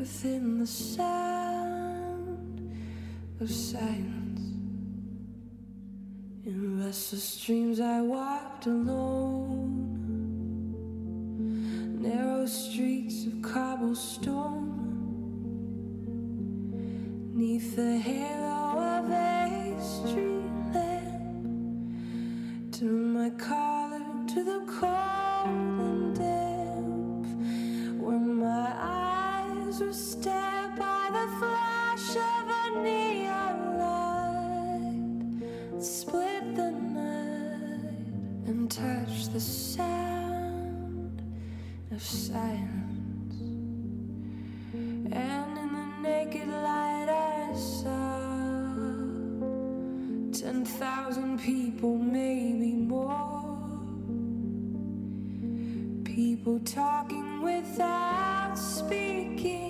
within the sound of silence. In restless dreams, I walked alone, narrow streets of cobblestone, neath the halo of a street lamp. Turned my collar to the cold and touch the sound of silence. And in the naked light, I saw ten thousand people, maybe more. People talking without speaking,